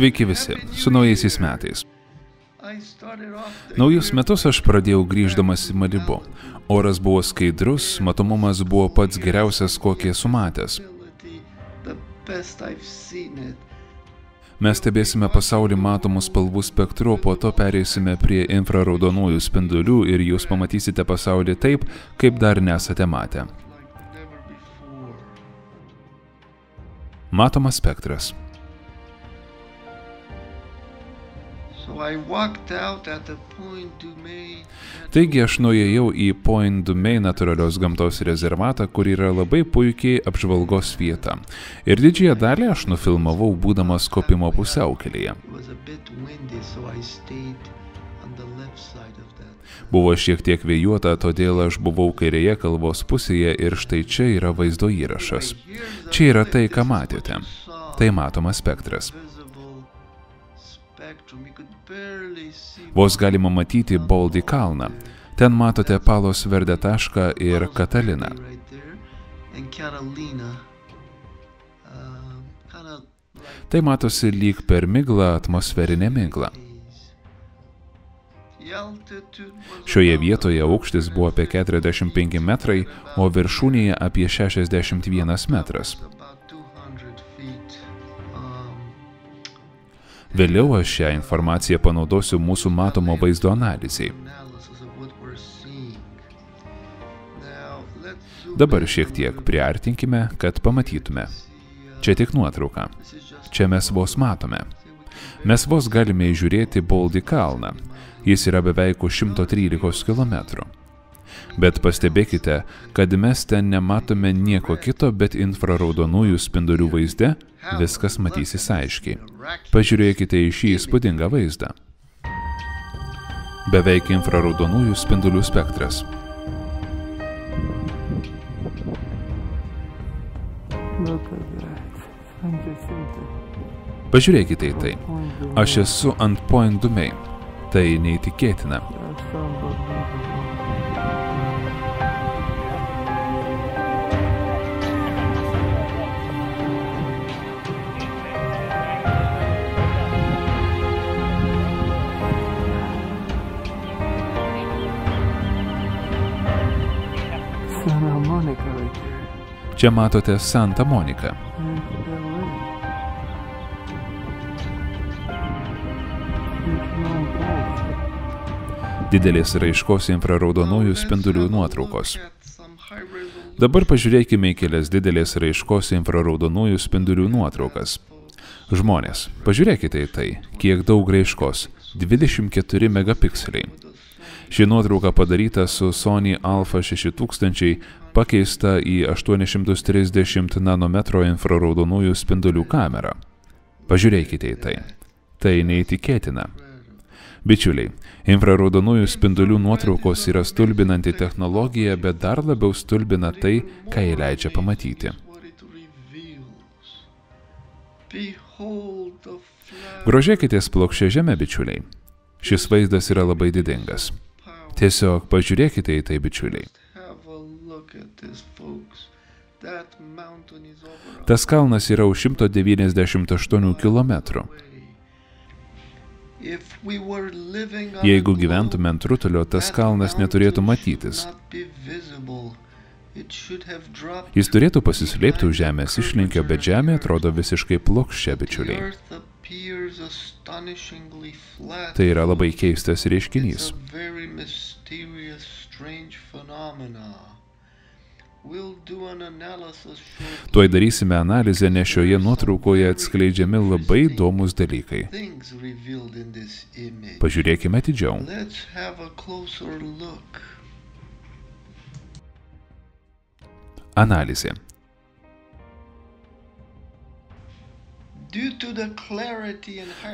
Sveiki visi, su naujaisiais metais. Naujus metus aš pradėjau grįždamas į Malibu. Oras buvo skaidrus, matomumas buvo pats geriausias, kokį esu matęs. Mes stebėsime pasaulį matomų spalvų spektru, po to pereisime prie infraraudonųjų spindulių ir jūs pamatysite pasaulį taip, kaip dar nesate matę. Matomas spektras. Taigi aš nuėjau į Point Dumei natūralios gamtos rezervatą, kur yra labai puikiai apžvalgos vieta. Ir didžiąją dalį aš nufilmavau būdamas kopimo pusiaukelėje. Buvo šiek tiek vėjuota, todėl aš buvau kairėje kalvos pusėje ir štai čia yra vaizdo įrašas. Čia yra tai, ką matėte. Tai matomas spektras. Vos galima matyti Baldy kalną. Ten matote Palos Verde tašką ir Kataliną. Tai matosi lyg per miglą atmosferinę miglą. Šioje vietoje aukštis buvo apie 45 metrai, o viršūnėje apie 61 metras. Vėliau aš šią informaciją panaudosiu mūsų matomo vaizdo analizai. Dabar šiek tiek priartinkime, kad pamatytume. Čia tik nuotrauka. Čia mes vos matome. Mes vos galime įžiūrėti Baldy kalną. Jis yra beveik už 113 km. Bet pastebėkite, kad mes ten nematome nieko kito, bet infraraudonųjų spindulių vaizde viskas matysis aiškiai. Pažiūrėkite į šį įspūdingą vaizdą. Beveik infraraudonųjų spindulių spektras. Pažiūrėkite į tai. Aš esu ant Point Dumei. Tai neįtikėtina. Čia matote Santa balls. Didelės raiškos infraraudonųjų spindulių nuotraukos. Dabar pažiūrėkime į kelias didelės raiškos infraraudonųjų spindulių nuotraukas. Žmonės, pažiūrėkite į tai, kiek daug raiškos - 24 megapikseliai. Ši nuotrauka padaryta su Sony Alpha 6000 pakeista į 830 nanometro infraraudonųjų spindulių kamerą. Pažiūrėkite į tai. Tai neįtikėtina. Bičiuliai, infraraudonųjų spindulių nuotraukos yra stulbinanti technologija, bet dar labiau stulbina tai, ką jie leidžia pamatyti. Grožėkitės plokščia žemė, bičiuliai. Šis vaizdas yra labai didingas. Tiesiog pažiūrėkite į tai, bičiuliai. Tas kalnas yra už 198 km. Jeigu gyventume ant rutulio, tas kalnas neturėtų matytis. Jis turėtų pasislėpti už žemės išlinkio, bet žemė atrodo visiškai plokščia, bičiuliai. Tai yra labai keistas reiškinys. Tuoj darysime analizę, nes šioje nuotraukoje atskleidžiami labai įdomus dalykai. Pažiūrėkime atidžiau. Analizė.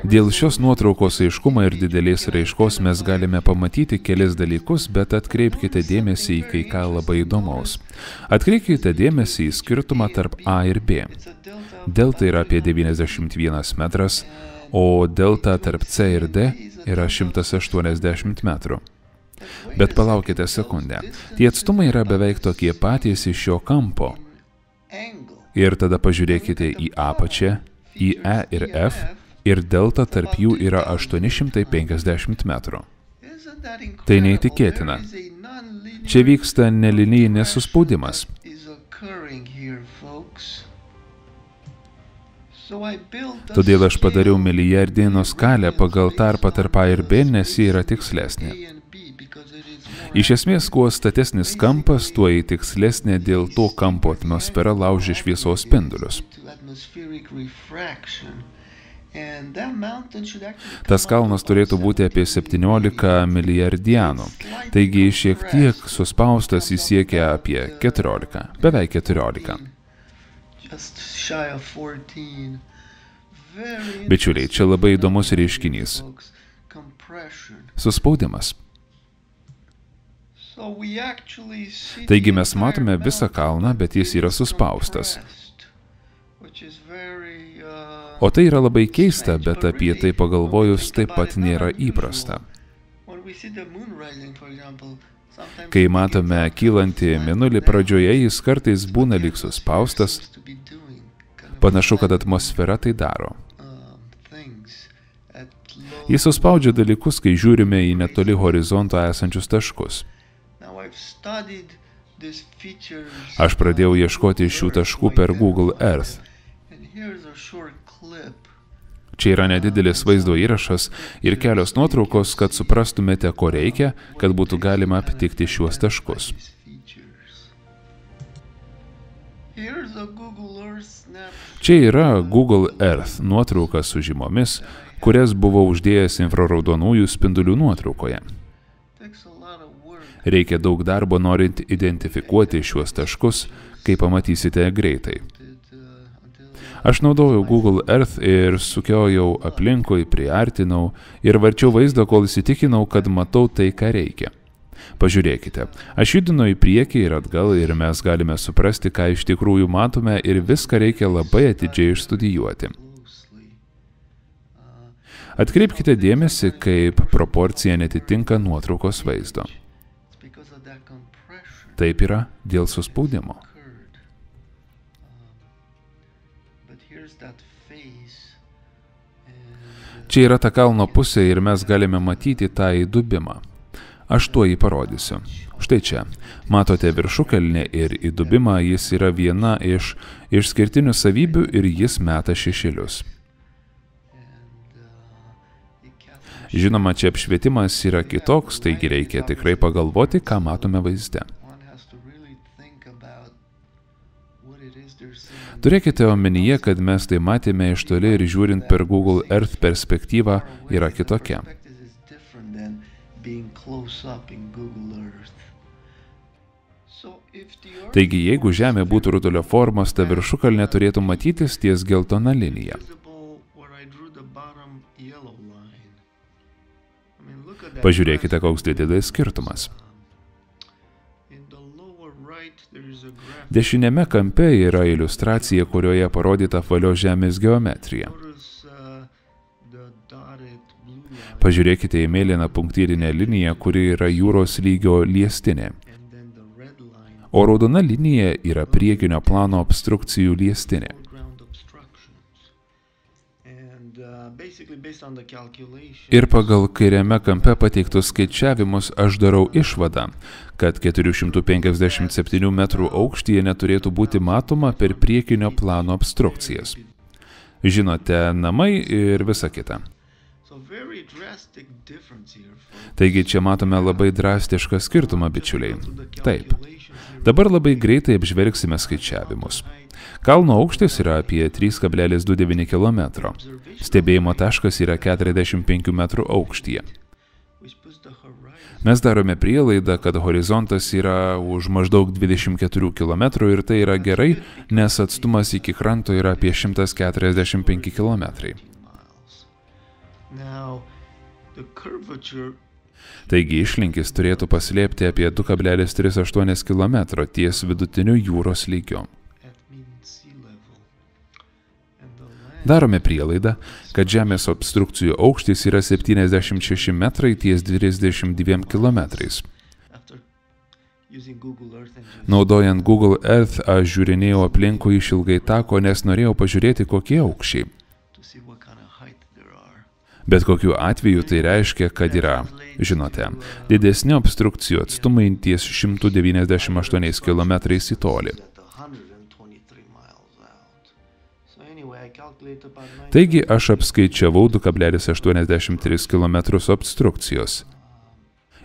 Dėl šios nuotraukos aiškumo ir didelės raiškos mes galime pamatyti kelis dalykus, bet atkreipkite dėmesį į kai ką labai įdomaus. Atkreipkite dėmesį į skirtumą tarp A ir B. Delta yra apie 91 metras, o delta tarp C ir D yra 180 metrų. Bet palaukite sekundę. Tie atstumai yra beveik tokie patys iš šio kampo. Ir tada pažiūrėkite į apačią, į E ir F ir delta tarp jų yra 850 metrų. Tai neįtikėtina. Čia vyksta nelinijinis suspaudimas. Todėl aš padariau scale milijardino skalę pagal tarpą tarp A ir B, nes ji yra tikslesnė. Iš esmės, kuo statesnis kampas, tuo į tikslesnė dėl to kampo atmosfera laužia šviesos spindulius. Tas kalnas turėtų būti apie 17 milijardianų, taigi šiek tiek suspaustas jis siekia apie 14, beveik 14. just shy of 14. Very Bičiuliai, čia labai įdomus reiškinys suspaudimas. So we actually see Taigi mes matome visą kalną, bet jis yra suspaustas. O tai yra labai keista, bet apie tai pagalvojus taip pat nėra įprasta. Kai matome kylantį down. pradžioje, jis kartais būna lyg suspaustas, panašu, kad atmosfera tai daro. um, Jis suspaudžia dalykus, kai žiūrime į netoli horizonto esančius taškus. Aš pradėjau uh, ieškoti šių Earth taškų per that. Google Earth. Čia yra nedidelis vaizdo įrašas ir kelios nuotraukos, kad suprastumėte, ko reikia, kad būtų galima aptikti šiuos taškus. Čia yra Google Earth nuotrauka su žymomis, kurias buvo uždėjęs infraraudonųjų spindulių nuotraukoje. Reikia daug darbo norint identifikuoti šiuos taškus, kaip pamatysite greitai. Aš naudojau Google Earth ir sukiojau aplinkui, priartinau ir varčiau vaizdą, kol įsitikinau, kad matau tai, ką reikia. Pažiūrėkite, aš judinu į priekį ir atgal ir mes galime suprasti, ką iš tikrųjų matome ir viską reikia labai atidžiai išstudijuoti. Atkreipkite dėmesį, kaip proporcija netitinka nuotraukos vaizdo. Taip yra dėl suspaudimo. Čia yra ta kalno pusė ir mes galime matyti tą įdubimą. Aš tuo jį parodysiu. Štai čia. Matote viršukalnę ir įdubimą, jis yra viena iš išskirtinių savybių ir jis meta šešėlius. Žinoma, čia apšvietimas yra kitoks, taigi reikia tikrai pagalvoti, ką matome vaizde. Turėkite omenyje, kad mes tai matėme iš toli ir žiūrint per Google Earth perspektyvą yra kitokia. Taigi, jeigu Žemė būtų rutulio formos, ta viršukalnė turėtų matytis ties geltona linija. Pažiūrėkite, koks didelis skirtumas. Dešinėme kampe yra iliustracija, kurioje parodyta apvalios Žemės geometrija. Pažiūrėkite į mėlyną punktyrinę liniją, kuri yra jūros lygio liestinė. O raudona linija yra priekinio plano obstrukcijų liestinė. Ir pagal kairiame kampe pateiktus skaičiavimus aš darau išvadą, kad 457 metrų aukštyje neturėtų būti matoma per priekinio plano obstrukcijas. Žinote, namai ir visa kita. Taigi čia matome labai drastišką skirtumą, bičiuliai. Taip. Dabar labai greitai apžvelgsime skaičiavimus. Kalno aukštis yra apie 3,29 km. Stebėjimo taškas yra 45 m aukštyje. Mes darome prielaidą, kad horizontas yra už maždaug 24 km ir tai yra gerai, nes atstumas iki kranto yra apie 145 km. Now, the curvature Taigi išlinkis turėtų paslėpti apie 2,38 km ties vidutiniu jūros lygiu. Darome prielaidą, kad Žemės obstrukcijų aukštis yra 76 metrai ties 22 km. Naudojant Google Earth aš žiūrinėjau aplinkui išilgai tako, nes norėjau pažiūrėti, kokie aukščiai. Bet kokiu atveju tai reiškia, kad yra, žinote, didesni obstrukcijų atstumai ties 198 km į tolį. at 123 miles out. So anyway, I calculate about 9 Taigi aš apskaičiavau 2,83 km obstrukcijos.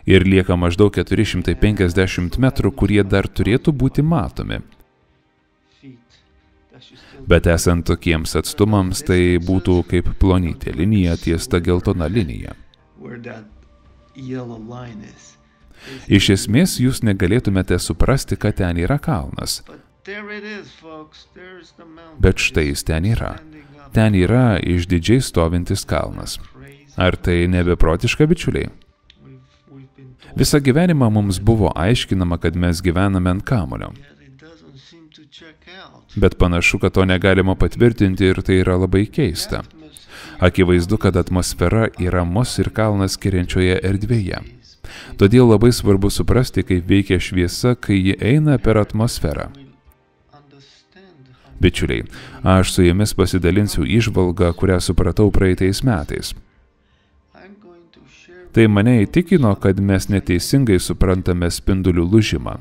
Ir lieka maždaug 450 metrų, kurie dar turėtų būti matomi. Bet esant tokiems atstumams, tai būtų kaip plonytė linija ties ta geltona linija. Iš esmės jūs negalėtumėte suprasti, kad ten yra kalnas. Bet štai jis ten yra. Ten yra išdidžiai stovintis kalnas. Ar tai nebeprotiška, bičiuliai? Visą gyvenimą mums buvo aiškinama, kad mes gyvename ant kamulio. Bet panašu, kad to negalima patvirtinti ir tai yra labai keista. Akivaizdu, kad atmosfera yra mus ir kalnas skiriančioje erdvėje. Todėl labai svarbu suprasti, kaip veikia šviesa, kai ji eina per atmosferą. Bičiuliai, aš su jumis pasidalinsiu išvalgą, kurią supratau praeitais metais. Tai mane įtikino, kad mes neteisingai suprantame spindulių lūžimą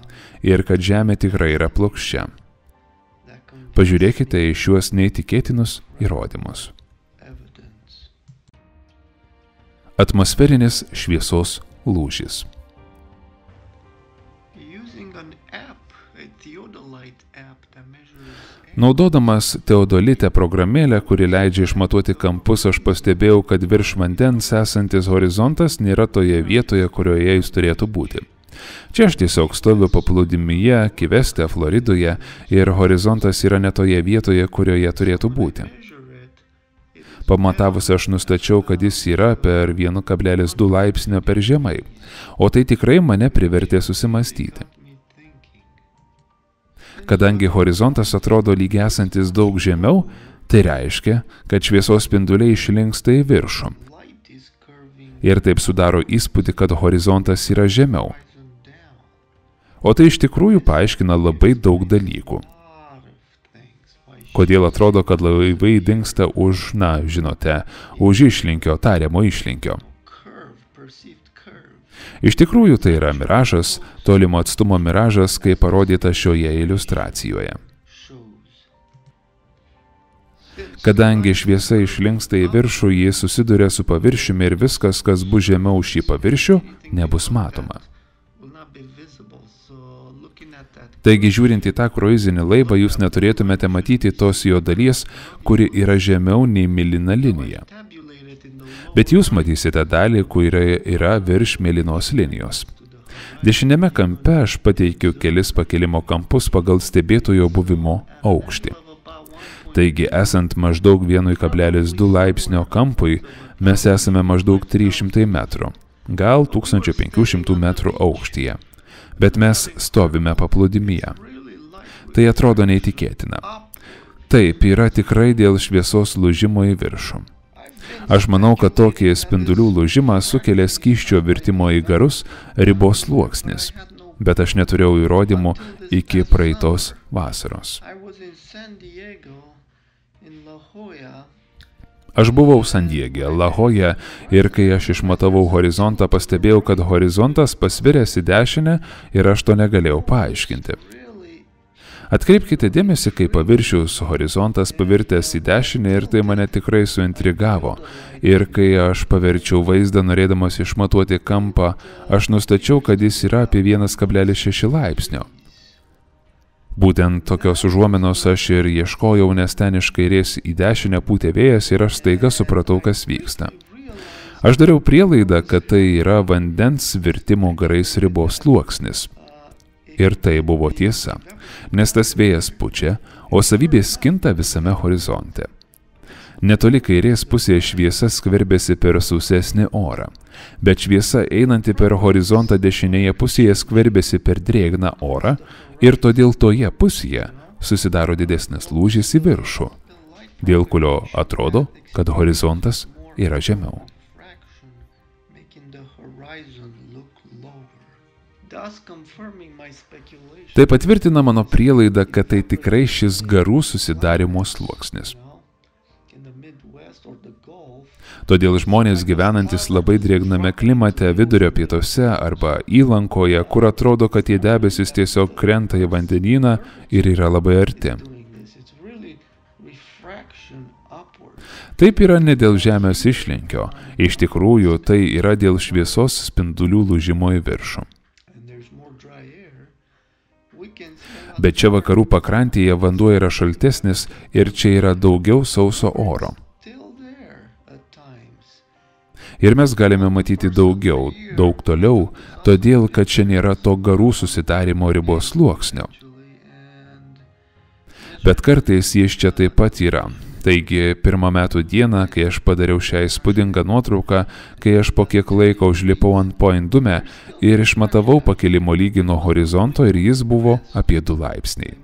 ir kad Žemė tikrai yra plokščia. Pažiūrėkite į šiuos neįtikėtinus įrodymus. Atmosferinis šviesos lūžis. Naudodamas Teodolitę programėlę, kuri leidžia išmatuoti kampus, aš pastebėjau, kad virš vandens esantis horizontas nėra toje vietoje, kurioje jis turėtų būti. Čia aš tiesiog stoviu paplūdimyje, Kiveste, Floridoje ir horizontas yra ne toje vietoje, kurioje turėtų būti. Pamatavus aš nustačiau, kad jis yra per 1,2 laipsnio per žemai, o tai tikrai mane privertė susimastyti. Kadangi horizontas atrodo lyg esantis daug žemiau, tai reiškia, kad šviesos spinduliai išlinksta į viršų. Ir taip sudaro įspūdį, kad horizontas yra žemiau. O tai iš tikrųjų paaiškina labai daug dalykų. Kodėl atrodo, kad laivai dinksta už, na, žinote, už išlinkio, tariamo išlinkio. Iš tikrųjų tai yra miražas, tolimo atstumo miražas, kaip parodyta šioje iliustracijoje. Kadangi šviesa išlinksta į viršų, ji susiduria su paviršiumi ir viskas, kas bus žemiau šį paviršių, nebus matoma. Taigi, žiūrint į tą kruizinį laivą, jūs neturėtumėte matyti tos jo dalies, kuri yra žemiau nei milina linija. Bet jūs matysite dalį, kuri yra virš mėlynos linijos. Dešinėme kampe aš pateikiu kelis pakilimo kampus pagal stebėtojo buvimo aukštį. Taigi, esant maždaug 1,2 laipsnio kampui, mes esame maždaug 300 metrų, gal 1500 metrų aukštyje. Bet mes stovime paplūdimyje. Tai atrodo neįtikėtina. Taip, yra tikrai dėl šviesos lūžimo į viršų. Aš manau, kad tokį spindulių lūžimą sukelia skyščio virtimo į garus ribos sluoksnis. Bet aš neturėjau įrodymų iki praeitos vasaros. Aš buvau Sandiegė, Lahoje ir kai aš išmatavau horizontą, pastebėjau, kad horizontas pasviręs į dešinę ir aš to negalėjau paaiškinti. Atkreipkite dėmesį, kai paviršius horizontas pavirtęs į dešinę ir tai mane tikrai suintrigavo. Ir kai aš paverčiau vaizdą norėdamas išmatuoti kampą, aš nustačiau, kad jis yra apie 1,6 laipsnio. Būtent tokios užuomenos aš ir ieškojau, nes ten iš kairės į dešinę pūtė vėjas ir aš staiga supratau, kas vyksta. Aš dariau prielaidą, kad tai yra vandens virtimo garais ribos sluoksnis. Ir tai buvo tiesa, nes tas vėjas pučia, o savybės kinta visame horizonte. Netoli kairės pusėje šviesa skverbėsi per sausesnį orą, bet šviesa einanti per horizontą dešinėje pusėje skverbėsi per drėgną orą ir todėl toje pusėje susidaro didesnis lūžis į viršų, dėl kurio atrodo, kad horizontas yra žemiau. Tai patvirtina mano prielaidą, kad tai tikrai šis garų susidarimo sluoksnis. Todėl žmonės gyvenantis labai drėgname klimate vidurio pietuose arba įlankoje, kur atrodo, kad tie debesis tiesiog krenta į vandenyną ir yra labai arti. Taip yra ne dėl Žemės išlinkio, iš tikrųjų tai yra dėl šviesos spindulių lūžimo į viršų. Bet čia vakarų pakrantėje vanduo yra šaltesnis ir čia yra daugiau sauso oro. Ir mes galime matyti daugiau, daug toliau, todėl kad čia nėra to garų susidarimo ribos sluoksnio. Bet kartais jis čia taip pat yra. Taigi, pirmą metų dieną, kai aš padariau šią įspūdingą nuotrauką, kai aš po kiek laiko užlipau ant point dume ir išmatavau pakilimo lygį nuo horizonto ir jis buvo apie 2 laipsniai.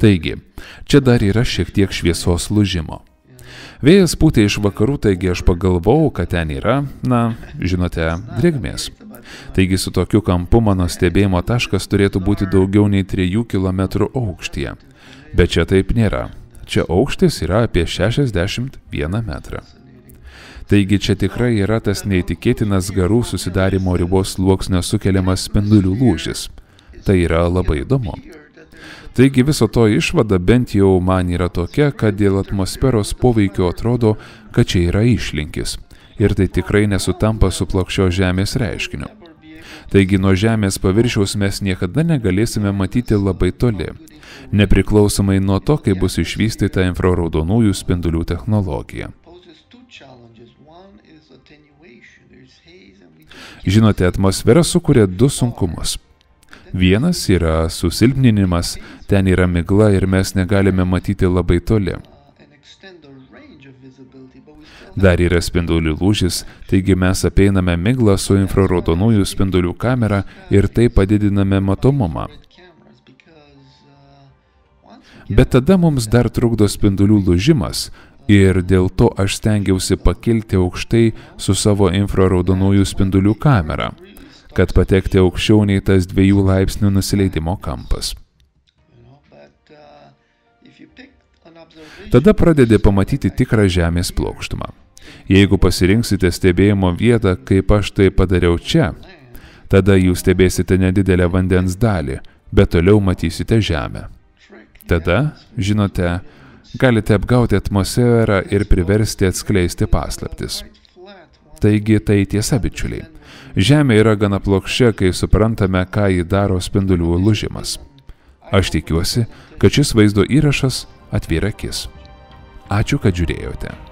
Taigi, čia dar yra šiek tiek šviesos lūžimo. Vėjas pūtė iš vakarų, taigi aš pagalvojau, kad ten yra, na, žinote, drėgmės. Taigi su tokiu kampu mano stebėjimo taškas turėtų būti daugiau nei 3 km aukštyje. Bet čia taip nėra. Čia aukštis yra apie 61 metrą. Taigi čia tikrai yra tas neįtikėtinas garų susidarimo ribos sluoksnio sukeliamas spindulių lūžis. Tai yra labai įdomu. Taigi viso to išvada bent jau man yra tokia, kad dėl atmosferos poveikio atrodo, kad čia yra išlinkis. Ir tai tikrai nesutampa su plokščio Žemės reiškiniu. Taigi nuo Žemės paviršiaus mes niekada negalėsime matyti labai toli, nepriklausomai nuo to, kaip bus išvystyta infraraudonųjų spindulių technologija. Žinote, atmosfera sukuria du sunkumus. Vienas yra susilpninimas, ten yra migla ir mes negalime matyti labai toli. Dar yra spindulių lūžis, taigi mes apeiname miglą su infraraudonųjų spindulių kamera ir taip padidiname matomumą. Bet tada mums dar trukdo spindulių lūžimas ir dėl to aš stengiausi pakilti aukštai su savo infraraudonųjų spindulių kamera, kad patekti aukščiau nei tas dviejų laipsnių nusileidimo kampas. Tada pradedi pamatyti tikrą Žemės plokštumą. Jeigu pasirinksite stebėjimo vietą, kaip aš tai padariau čia, tada jūs stebėsite nedidelę vandens dalį, bet toliau matysite Žemę. Tada, žinote, galite apgauti atmosferą ir priversti atskleisti paslaptis. Taigi tai tiesa, bičiuliai. Žemė yra gana plokščia, kai suprantame, ką jį daro spindulių lūžimas. Aš tikiuosi, kad šis vaizdo įrašas atvėrė akis. Ačiū, kad žiūrėjote.